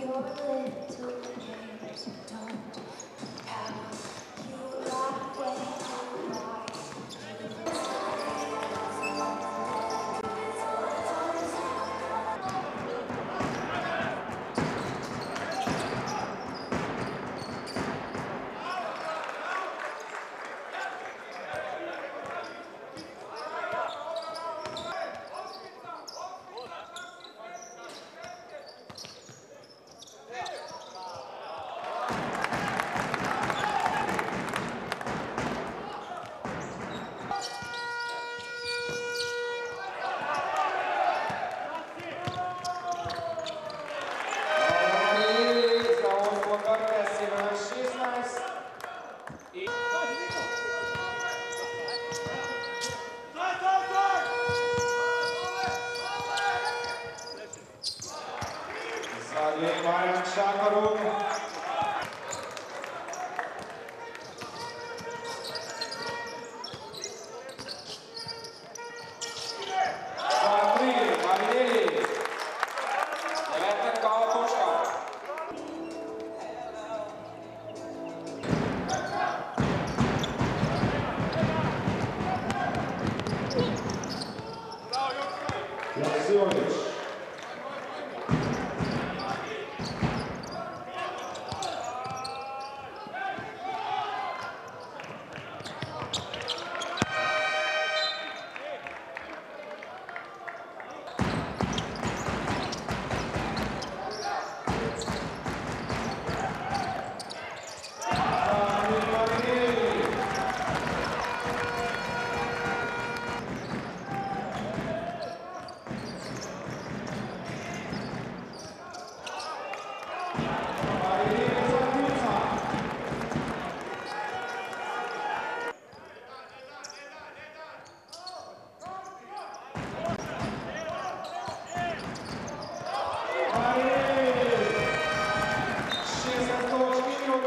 Your little games don't Бекбаев Шакаров.